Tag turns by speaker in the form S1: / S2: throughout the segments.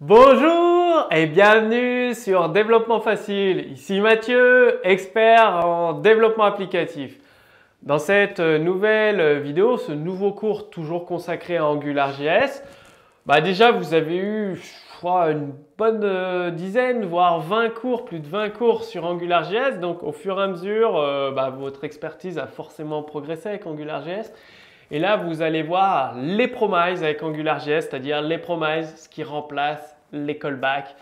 S1: Bonjour et bienvenue sur Développement Facile. Ici Mathieu, expert en développement applicatif. Dans cette nouvelle vidéo, ce nouveau cours toujours consacré à AngularJS, bah déjà vous avez eu, je une bonne euh, dizaine, voire 20 cours, plus de 20 cours sur AngularJS. Donc au fur et à mesure, euh, bah, votre expertise a forcément progressé avec AngularJS. Et là, vous allez voir les promises avec AngularJS, c'est-à-dire les promises qui remplacent les callbacks.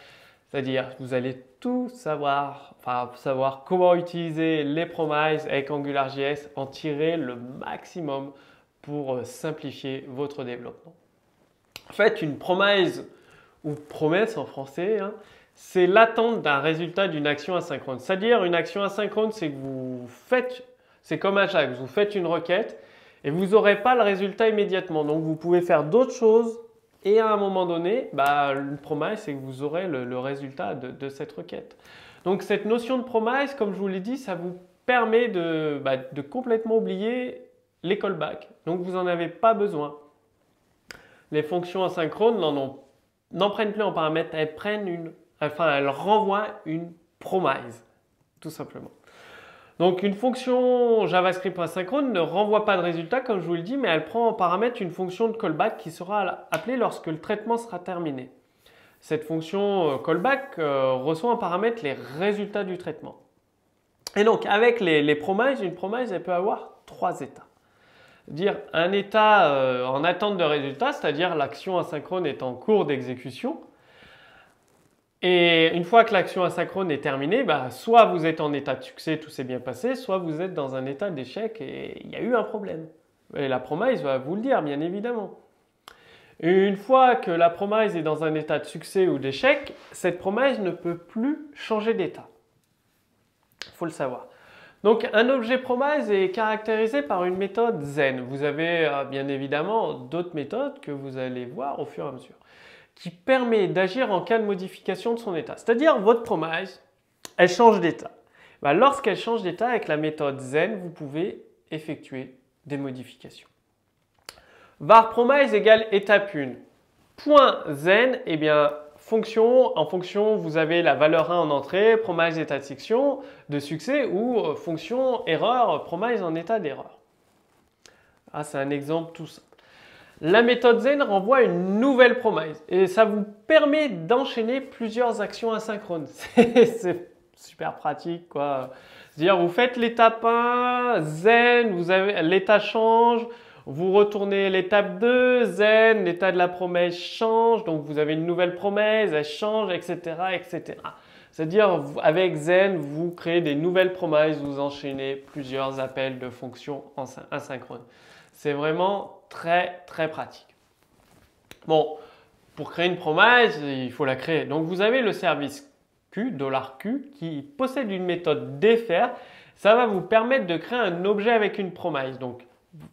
S1: C'est-à-dire, vous allez tout savoir, enfin, savoir comment utiliser les promises avec AngularJS, en tirer le maximum pour euh, simplifier votre développement. En fait, une promise ou promesse en français, hein, c'est l'attente d'un résultat d'une action asynchrone. C'est-à-dire, une action asynchrone, c'est que vous faites, c'est comme Ajax, vous faites une requête et vous n'aurez pas le résultat immédiatement. Donc, vous pouvez faire d'autres choses et à un moment donné, bah, une promesse, c'est que vous aurez le, résultat de, cette requête. Donc, cette notion de promesse, comme je vous l'ai dit, ça vous permet de, bah, complètement oublier les callbacks. Donc, vous n'en avez pas besoin. Les fonctions asynchrones n'en prennent plus en paramètre, elles prennent une, enfin, elles renvoient une promise, tout simplement. Donc une fonction JavaScript asynchrone ne renvoie pas de résultat comme je vous le dis, mais elle prend en paramètre une fonction de callback qui sera appelée lorsque le traitement sera terminé. Cette fonction euh, callback euh, reçoit en paramètre les résultats du traitement. Et donc avec les, les promises, une promise elle peut avoir trois états. Dire un état euh, en attente de résultat, c'est-à-dire l'action asynchrone est en cours d'exécution, et une fois que l'action asynchrone est terminée, bah, soit vous êtes en état de succès, tout s'est bien passé, soit vous êtes dans un état d'échec et il y a eu un problème. Et la promise va vous le dire, bien évidemment. Une fois que la promise est dans un état de succès ou d'échec, cette promise ne peut plus changer d'état. Il faut le savoir. Donc un objet promise est caractérisé par une méthode zen. Vous avez euh, bien évidemment d'autres méthodes que vous allez voir au fur et à mesure qui permet d'agir en cas de modification de son état. C'est-à-dire votre promise, elle change d'état. Bah, lorsqu'elle change d'état avec la méthode Zen, vous pouvez effectuer des modifications. var promise égale étape 1. Point Zen, eh bien, fonction, en fonction, vous avez la valeur 1 en entrée, promise état de section, de succès, ou euh, fonction erreur, promise en état d'erreur. Ah, c'est un exemple tout simple. La méthode Zen renvoie une nouvelle promesse et ça vous permet d'enchaîner plusieurs actions asynchrones. C'est super pratique quoi. C'est-à-dire vous faites l'étape 1, Zen, vous avez l'état change, vous retournez l'étape 2, Zen, l'état de la promesse change, donc vous avez une nouvelle promesse, elle change, etc. etc. C'est-à-dire avec Zen, vous créez des nouvelles promesses, vous enchaînez plusieurs appels de fonctions asynchrones. C'est vraiment très très pratique. Bon, pour créer une promesse, il faut la créer. Donc vous avez le service Q, $Q, qui possède une méthode défaire. Ça va vous permettre de créer un objet avec une promesse. Donc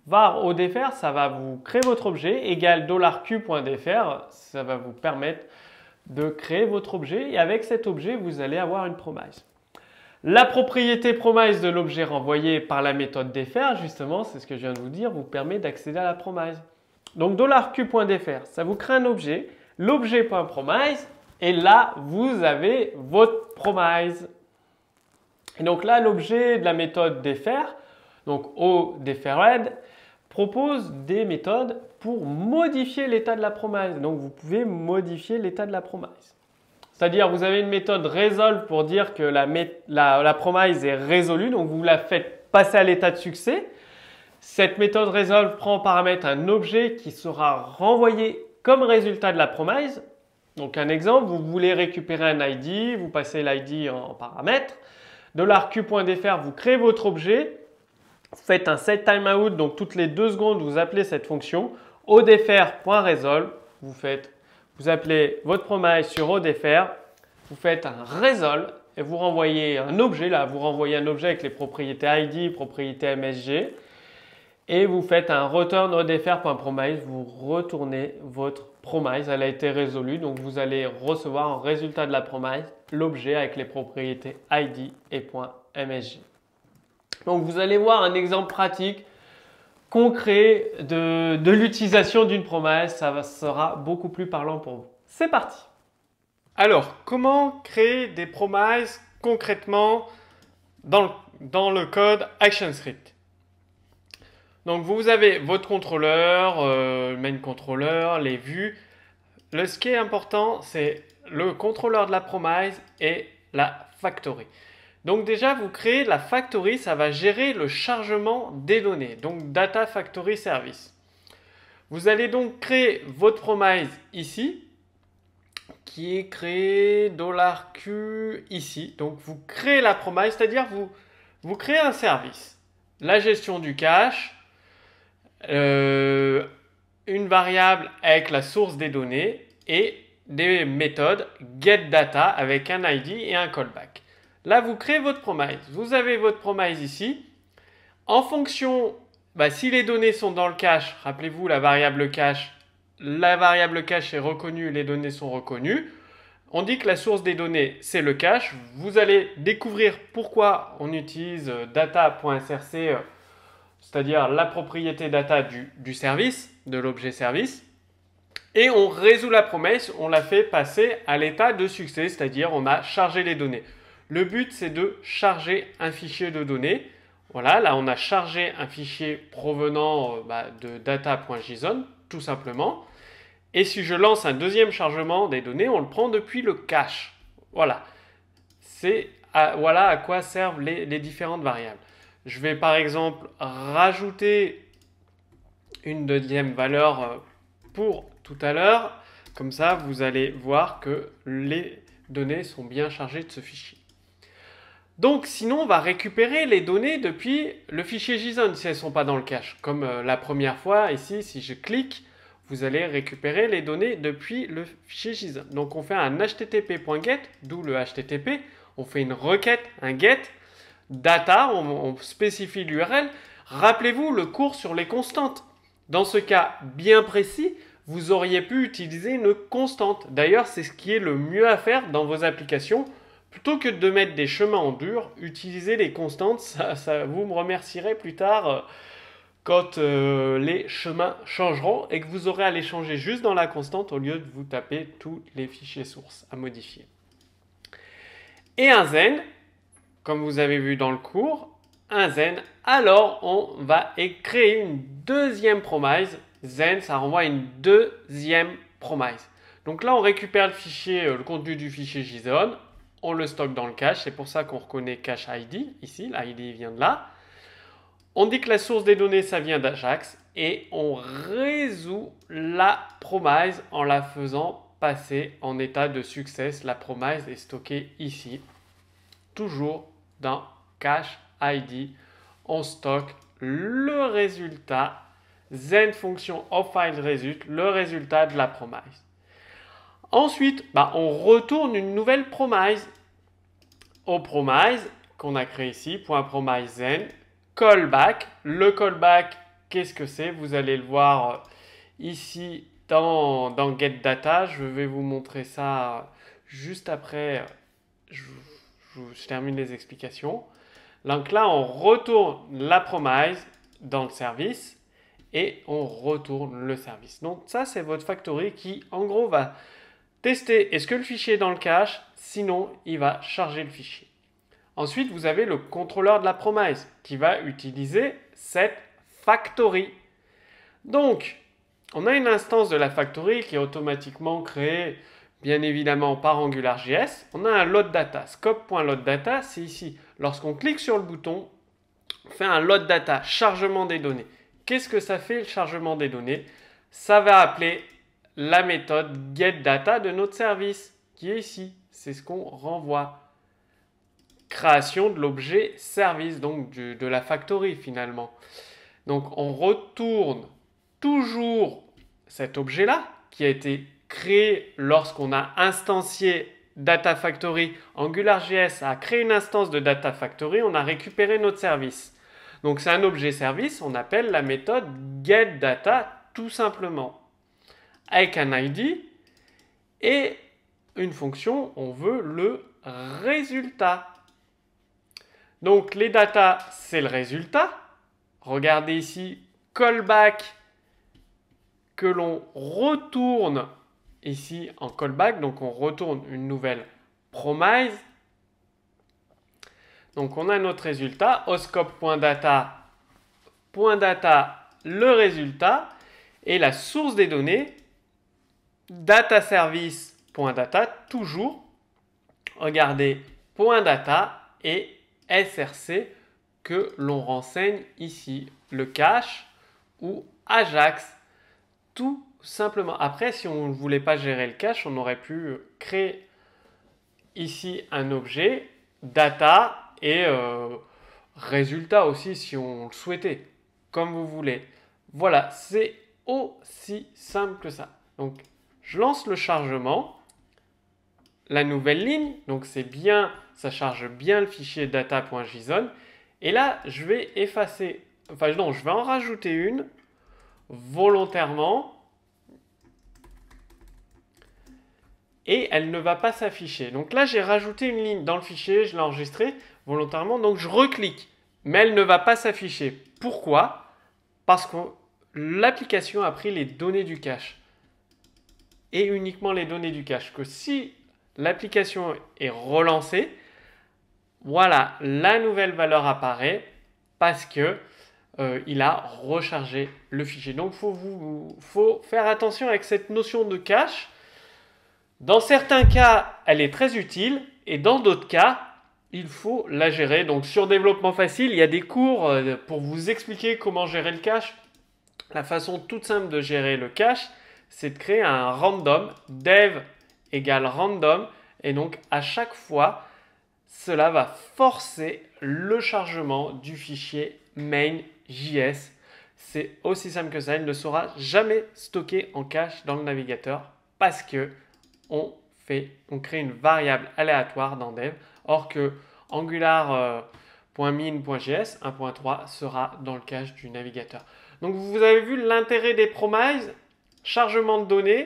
S1: var au défaire, ça va vous créer votre objet égal $Q.défaire, ça va vous permettre de créer votre objet et avec cet objet, vous allez avoir une promesse. La propriété promise de l'objet renvoyé par la méthode défaire, justement, c'est ce que je viens de vous dire, vous permet d'accéder à la promise. Donc $q.défaire, ça vous crée un objet, l'objet.promise, et là, vous avez votre promise. Et donc là, l'objet de la méthode défaire, donc ODeferred, propose des méthodes pour modifier l'état de la promise. Donc vous pouvez modifier l'état de la promise. C'est-à-dire, vous avez une méthode resolve pour dire que la, promise est résolue, donc vous la faites passer à l'état de succès. Cette méthode resolve prend en paramètre un objet qui sera renvoyé comme résultat de la promise. Donc un exemple, vous voulez récupérer un ID, vous passez l'ID en paramètre. $q.défaire, vous créez votre objet, vous faites un set timeout, donc toutes les deux secondes, vous appelez cette fonction. odfr.resolve, vous faites vous appelez votre promise sur ODFR, vous faites un resolve et vous renvoyez un objet, là, vous renvoyez un objet avec les propriétés ID, propriétés MSG, et vous faites un return odfr.promise, vous retournez votre promise, elle a été résolue, donc vous allez recevoir en résultat de la promise l'objet avec les propriétés ID et .msg. Donc vous allez voir un exemple pratique concret de, l'utilisation d'une promesse, ça sera beaucoup plus parlant pour vous. C'est parti Alors, comment créer des promises concrètement dans le, dans le code ActionScript Donc, vous avez votre contrôleur, euh, le main controller, les vues. Le, ce qui est important, c'est le contrôleur de la promise et la factory. Donc déjà, vous créez la factory, ça va gérer le chargement des données. Donc Data Factory Service. Vous allez donc créer votre promise ici, qui est créé $Q ici. Donc vous créez la promise, c'est-à-dire vous, vous créez un service. La gestion du cache, euh, une variable avec la source des données et des méthodes getData avec un ID et un callback. Là, vous créez votre promise. Vous avez votre promise ici. En fonction, bah, si les données sont dans le cache, rappelez-vous la variable cache, la variable cache est reconnue, les données sont reconnues. On dit que la source des données, c'est le cache. Vous allez découvrir pourquoi on utilise euh, data.src, euh, c'est-à-dire la propriété data du, service, de l'objet service. Et on résout la promesse, on la fait passer à l'état de succès, c'est-à-dire on a chargé les données. Le but, c'est de charger un fichier de données. Voilà, là, on a chargé un fichier provenant euh, bah, de data.json, tout simplement. Et si je lance un deuxième chargement des données, on le prend depuis le cache. Voilà. C'est voilà à quoi servent les, les différentes variables. Je vais par exemple rajouter une deuxième valeur euh, pour tout à l'heure. Comme ça, vous allez voir que les données sont bien chargées de ce fichier. Donc sinon, on va récupérer les données depuis le fichier JSON si elles ne sont pas dans le cache. Comme euh, la première fois, ici, si je clique, vous allez récupérer les données depuis le fichier JSON. Donc on fait un http.get, d'où le HTTP. On fait une requête, un get, data, on, on spécifie l'URL. Rappelez-vous le cours sur les constantes. Dans ce cas bien précis, vous auriez pu utiliser une constante. D'ailleurs, c'est ce qui est le mieux à faire dans vos applications Plutôt que de mettre des chemins en dur, utilisez les constantes, ça, vous me remercierez plus tard euh, quand euh, les chemins changeront et que vous aurez à les changer juste dans la constante au lieu de vous taper tous les fichiers sources à modifier. Et un zen, comme vous avez vu dans le cours, un zen, alors on va créer une deuxième promise. Zen, ça renvoie une deuxième promise. Donc là, on récupère le fichier, euh, le contenu du fichier JSON, on le stocke dans le cache. C'est pour ça qu'on reconnaît cache ID ici. L'ID vient de là. On dit que la source des données, ça vient d'Ajax. Et on résout la promise en la faisant passer en état de succès. La promise est stockée ici. Toujours dans cache ID. On stocke le résultat. Zen fonction of file result, le résultat de la promise. Ensuite, bah, on retourne une nouvelle promise au promise qu'on a créé ici, point promise callback. Le callback, qu'est-ce que c'est? Vous allez le voir ici dans, dans getData. Je vais vous montrer ça juste après. Je, je termine les explications. Donc là, on retourne la promise dans le service et on retourne le service. Donc ça, c'est votre factory qui, en gros, va Testez est-ce que le fichier est dans le cache, sinon il va charger le fichier. Ensuite, vous avez le contrôleur de la promise qui va utiliser cette factory. Donc, on a une instance de la factory qui est automatiquement créée bien évidemment par AngularJS. On a un load data. Scope.loadData, c'est ici. Lorsqu'on clique sur le bouton, on fait un load data, chargement des données. Qu'est-ce que ça fait le chargement des données? Ça va appeler la méthode getData de notre service qui est ici. C'est ce qu'on renvoie. Création de l'objet service, donc de la factory finalement. Donc on retourne toujours cet objet-là qui a été créé lorsqu'on a instancié Data Factory. AngularJS a créé une instance de Data Factory, on a récupéré notre service. Donc c'est un objet service, on appelle la méthode getData tout simplement avec un ID et une fonction, on veut le résultat. Donc les data, c'est le résultat. Regardez ici, callback que l'on retourne ici en callback. Donc on retourne une nouvelle promise. Donc on a notre résultat, oscope.data, .data, le résultat, et la source des données, dataservice.data, toujours, regardez, .data et SRC que l'on renseigne ici, le cache ou Ajax, tout simplement. Après, si on ne voulait pas gérer le cache, on aurait pu créer ici un objet, data et euh, résultat aussi si on le souhaitait, comme vous voulez. Voilà, c'est aussi simple que ça. Donc, je lance le chargement. La nouvelle ligne, donc c'est bien, ça charge bien le fichier data.json. Et là, je vais effacer, enfin non, je vais en rajouter une volontairement. Et elle ne va pas s'afficher. Donc là, j'ai rajouté une ligne dans le fichier, je l'ai enregistré volontairement. Donc je reclique, mais elle ne va pas s'afficher. Pourquoi? Parce que l'application a pris les données du cache. Et uniquement les données du cache. Que si l'application est relancée, voilà, la nouvelle valeur apparaît parce que euh, il a rechargé le fichier. Donc il faut, faire attention avec cette notion de cache. Dans certains cas, elle est très utile et dans d'autres cas, il faut la gérer. Donc sur développement facile, il y a des cours euh, pour vous expliquer comment gérer le cache. La façon toute simple de gérer le cache, c'est de créer un random, dev égale random, et donc à chaque fois, cela va forcer le chargement du fichier main.js. C'est aussi simple que ça, il ne sera jamais stocké en cache dans le navigateur parce que on crée une variable aléatoire dans dev, or que angular.min.js euh, 1.3 sera dans le cache du navigateur. Donc vous avez vu l'intérêt des promises, chargement de données,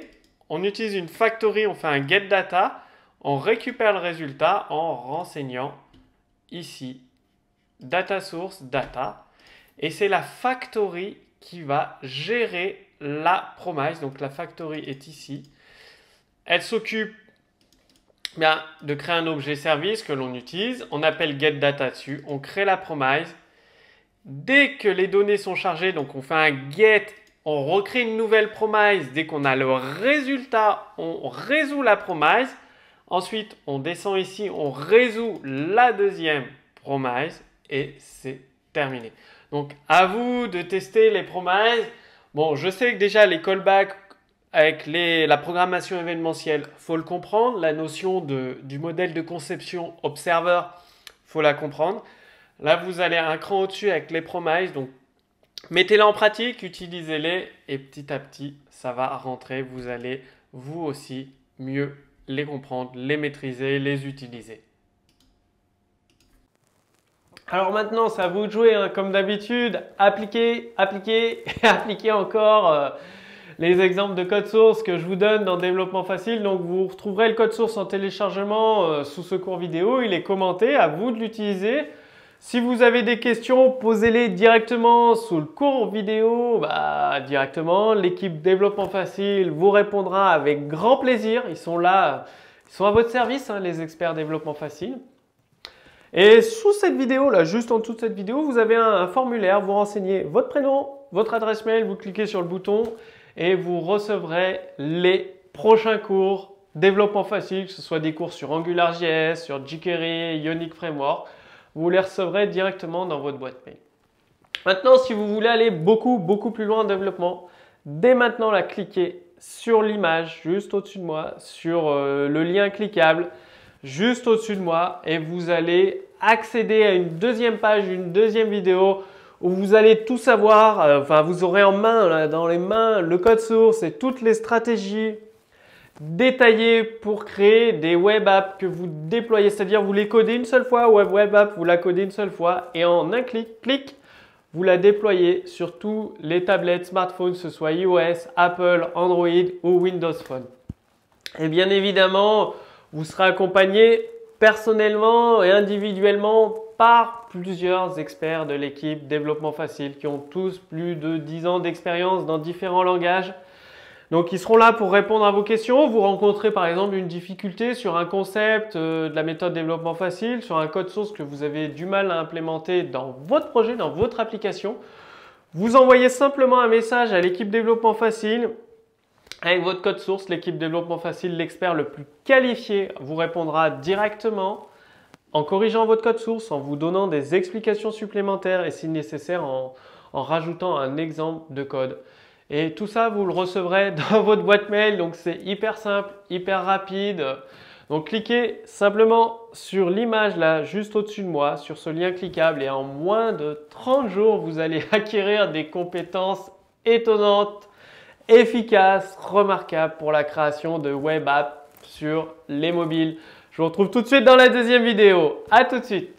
S1: on utilise une factory, on fait un get data, on récupère le résultat en renseignant ici data source data et c'est la factory qui va gérer la promise. Donc la factory est ici. Elle s'occupe bien de créer un objet service que l'on utilise. On appelle get data dessus. On crée la promise. Dès que les données sont chargées, donc on fait un get, on recrée une nouvelle promise. Dès qu'on a le résultat, on résout la promise. Ensuite, on descend ici, on résout la deuxième promise et c'est terminé. Donc, à vous de tester les promises. Bon, je sais que déjà les callbacks avec la programmation événementielle, faut le comprendre. La notion du modèle de conception observer, faut la comprendre. Là, vous allez un cran au-dessus avec les promises. Donc, mettez-les en pratique, utilisez-les et petit à petit, ça va rentrer. Vous allez vous aussi mieux les comprendre, les maîtriser, les utiliser. Alors maintenant, c'est à vous de jouer, hein. comme d'habitude. Appliquez, appliquez et appliquez encore euh, les exemples de code source que je vous donne dans Développement Facile. Donc vous retrouverez le code source en téléchargement euh, sous ce cours vidéo. Il est commenté, à vous de l'utiliser. Si vous avez des questions, posez-les directement sous le cours vidéo, bah, directement. L'équipe Développement Facile vous répondra avec grand plaisir. Ils sont là, ils sont à votre service, hein, les experts Développement Facile. Et sous cette vidéo, là, juste en dessous de cette vidéo, vous avez un, formulaire. Vous renseignez votre prénom, votre adresse mail, vous cliquez sur le bouton et vous recevrez les prochains cours Développement Facile, que ce soit des cours sur AngularJS, sur jQuery, Ionic Framework vous les recevrez directement dans votre boîte mail. Maintenant, si vous voulez aller beaucoup, beaucoup plus loin en développement, dès maintenant, cliquez sur l'image juste au-dessus de moi, sur euh, le lien cliquable juste au-dessus de moi et vous allez accéder à une deuxième page, une deuxième vidéo où vous allez tout savoir, euh, enfin vous aurez en main, dans les mains, le code source et toutes les stratégies détaillé pour créer des web apps que vous déployez, c'est-à-dire vous les codez une seule fois, web web app, vous la codez une seule fois et en un clic, clic, vous la déployez sur tous les tablettes, smartphones, ce soit iOS, Apple, Android ou Windows Phone. Et bien évidemment, vous serez accompagné personnellement et individuellement par plusieurs experts de l'équipe Développement Facile qui ont tous plus de 10 ans d'expérience dans différents langages Donc ils seront là pour répondre à vos questions. Vous rencontrez par exemple une difficulté sur un concept euh, de la méthode développement facile, sur un code source que vous avez du mal à implémenter dans votre projet, dans votre application. Vous envoyez simplement un message à l'équipe développement facile avec votre code source. L'équipe développement facile, l'expert le plus qualifié, vous répondra directement en corrigeant votre code source, en vous donnant des explications supplémentaires et si nécessaire en, en rajoutant un exemple de code. Et tout ça, vous le recevrez dans votre boîte mail. Donc c'est hyper simple, hyper rapide. Donc cliquez simplement sur l'image là, juste au-dessus de moi, sur ce lien cliquable et en moins de 30 jours, vous allez acquérir des compétences étonnantes, efficaces, remarquables pour la création de web apps sur les mobiles. Je vous retrouve tout de suite dans la deuxième vidéo. À tout de suite